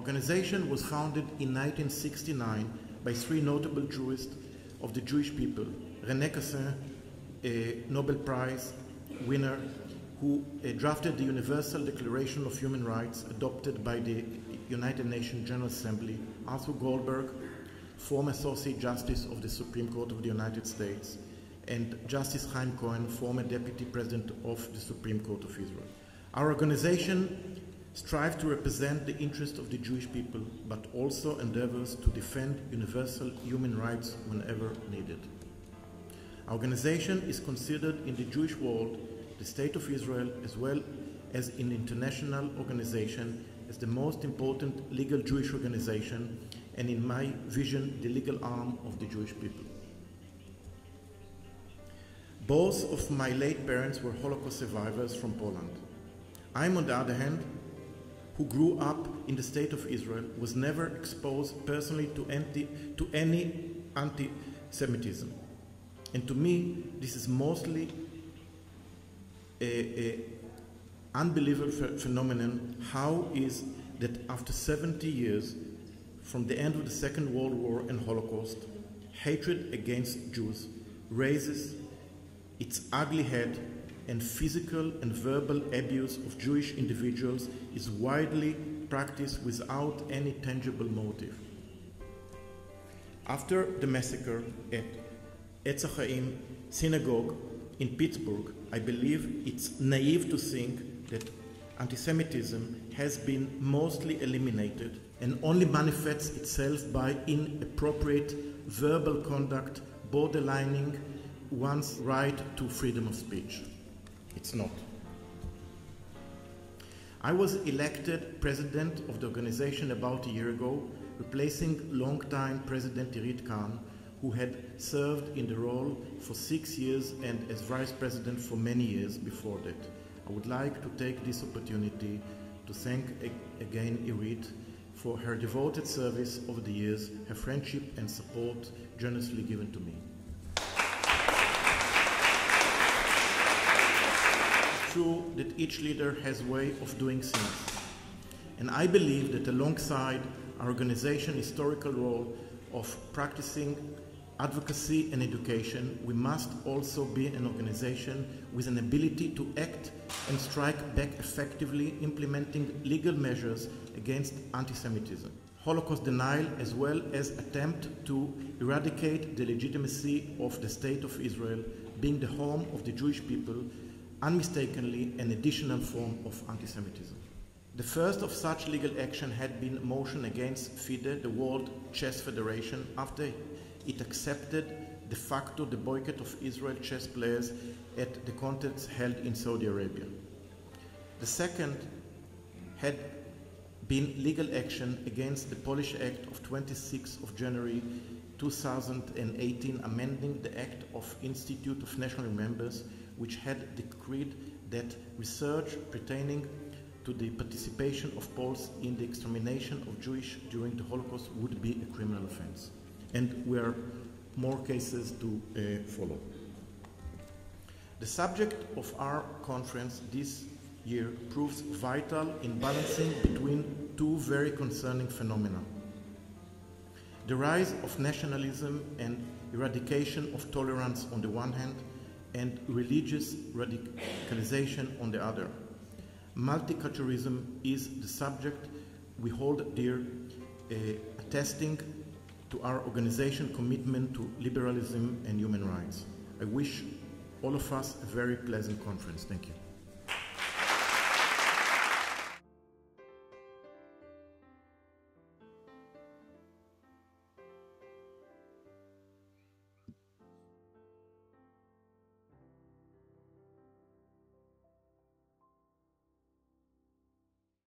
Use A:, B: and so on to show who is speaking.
A: organization was founded in 1969 by three notable jurists of the Jewish people, René Cassin, a Nobel Prize winner who uh, drafted the Universal Declaration of Human Rights adopted by the United Nations General Assembly, Arthur Goldberg, former Associate Justice of the Supreme Court of the United States, and Justice Chaim Cohn, former Deputy President of the Supreme Court of Israel. Our organization strives to represent the interests of the Jewish people, but also endeavors to defend universal human rights whenever needed. Our organization is considered in the Jewish world, the State of Israel, as well as in international organization, as the most important legal Jewish organization, and in my vision, the legal arm of the Jewish people. Both of my late parents were Holocaust survivors from Poland. I'm, on the other hand, who grew up in the state of Israel, was never exposed personally to, anti, to any anti Semitism. And to me, this is mostly a, a unbelievable ph phenomenon. How is that after 70 years from the end of the Second World War and Holocaust, hatred against Jews raises its ugly head and physical and verbal abuse of Jewish individuals is widely practiced without any tangible motive. After the massacre at Etz synagogue in Pittsburgh, I believe it's naive to think that anti-Semitism has been mostly eliminated and only manifests itself by inappropriate verbal conduct borderlining one's right to freedom of speech. It's not. I was elected president of the organization about a year ago, replacing longtime President Irit Kohn, who had served in the role for six years and as vice president for many years before that. I would like to take this opportunity to thank again Irit for her devoted service over the years, her friendship and support generously given to me. True that each leader has a way of doing things. And I believe that alongside our organization's historical role of practicing advocacy and education, we must also be an organization with an ability to act and strike back effectively, implementing legal measures against anti-Semitism. Holocaust denial as well as attempt to eradicate the legitimacy of the State of Israel being the home of the Jewish people unmistakably an additional form of anti-Semitism. The first of such legal action had been motion against FIDE, the World Chess Federation, after it accepted de facto the boycott of Israel chess players at the contests held in Saudi Arabia. The second had been legal action against the Polish Act of 26 of January 2018 amending the Act of Institute of National Remembrance which had decreed that research pertaining to the participation of Poles in the extermination of Jewish during the Holocaust would be a criminal offense. And there are more cases to uh, follow. The subject of our conference this year proves vital in balancing between two very concerning phenomena. The rise of nationalism and eradication of tolerance on the one hand, and religious radicalization on the other. Multiculturalism is the subject we hold dear, uh, attesting to our organization commitment to liberalism and human rights. I wish all of us a very pleasant conference. Thank you.